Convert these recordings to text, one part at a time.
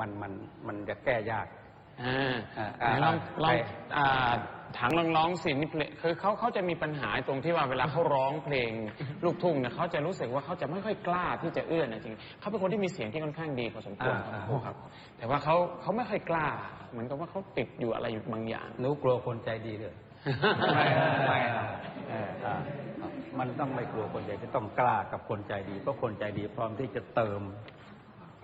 มันมันมันจะแก้ยากอ่าอ่าไหนลองอ่าลองใครอ่าถังลองร้องสินี่เพลงคือเขาเขาจะมีปัญหาตรงที่ว่าเวลาเขาร้องเพลงลูกทุ่งเนี่ยเขาจะรู้สึกว่าเขาจะไม่ค่อยกล้าที่จะเอื้อนนะจริงเขาเป็นคนที่มีเสียงที่ค่อนข้างดีพอสมควรอ่าครับ แต่ว่าเขาเขาไม่ค่อยกล้า เหมือนกับว่าเขาติดอยู่อะไรอยู่บางอย่างหนูกลัวคนใจดีเลยไม่ไม่เอาเอออ่ามันต้องไม่กลัวคนใจดีต้องกล้ากับคนใจดีเพราะคนใจดีพร้อมที่จะเติม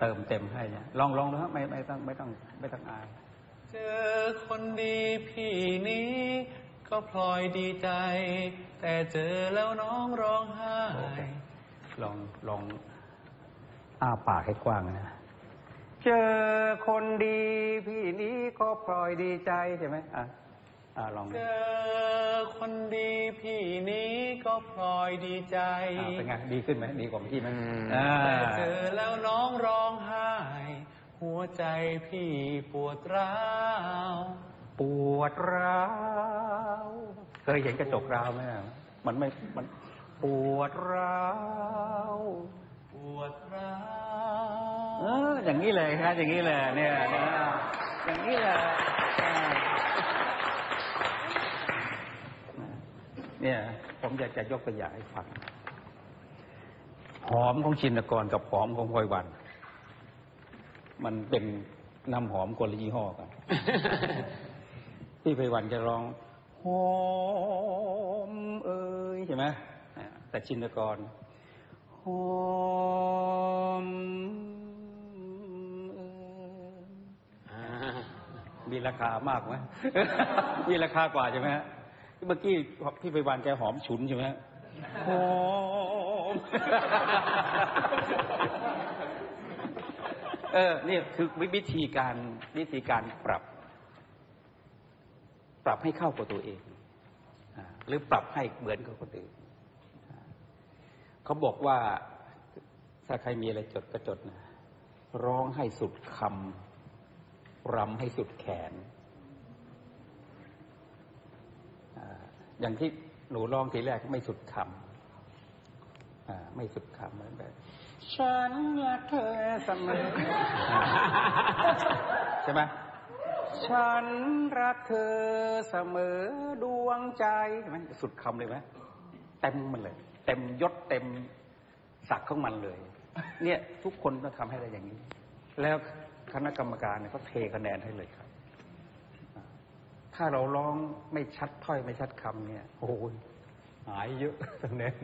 เติมเต็มให้เนี่ยลองลองดูฮะไม่ไม่ต้องไม่ต้องไม่ต้องอาย เจอคนดีพี่นี้ ก็พลอยดีใจ แต่เจอแล้วน้องร้องไห้ลองลองอ้าปากให้กว้างนะ เจอคนดีพี่นี้ก็พลอยดีใจใช่ไหมอะอ่าลองเจอ คนดีพี่นี้ก็พลอยดีใจอ่าเป็นไงดีขึ้นไหมดีกว่าเมื่อกี้ไหมอืมอ่าแต่เจอแล้วน้องร้องไห้ หัวใจพี่ปวดร้าว ปวดร้าว เคยเห็นกระจกร้าวไหมอะมันไม่มันปวดร้าว ปวดร้าเอวออย่างนี้เลยครับอย่างนี้เลยเนี่ยเนี่ยอย่างนี้เลยอ่า เนี่ย ผมอยากจะยกตัวอย่างให้ฟัง หอมของชินกรกับหอมของพลอยวัน มันเป็นน้ำหอมคนละยี่ห้อกัน พี่ไพวันจะร้องหอมเอ้ยใช่ไหมอ่าแต่ชินกรหอมเอ้ยอ่ามีราคามากไหมมีราคากว่าใช่ไหมฮะ เมื่อกี้พี่ไพวันแกหอมฉุนใช่ไหมฮะหอมเออนี่คือวิธีการวิธีการปรับ ปรับให้เข้ากับตัวเองอ่าหรือปรับให้เหมือนกับคนอื่นอ่าเขาบอกว่าถ้าใครมีอะไรจดก็จดนะร้องให้สุดคำรำให้สุดแขนอ่า อย่างที่หนูร้องทีแรกไม่สุดคำอ่าไม่สุดคำเหมือนแบบฉันรักเธอเสมอใช่ไหมฉันรักเธอเสมอดวงใจใช่ไหมสุดคำเลยไหมเต็มมันเลย เต็มยศเต็มศักดิ์ของมันเลย เนี่ย ทุกคนต้องทำให้ได้อย่างนี้ แล้วคณะกรรมการเนี่ยเขาเทคะแนนให้เลยครับ ถ้าเราร้องไม่ชัดถ้อยไม่ชัดคำเนี่ยโอ้ยหายเยอะคะแนน